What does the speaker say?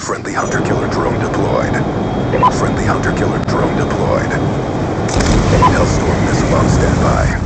Friendly hunter-killer drone deployed. Friendly hunter-killer drone deployed. Hellstorm missile on standby.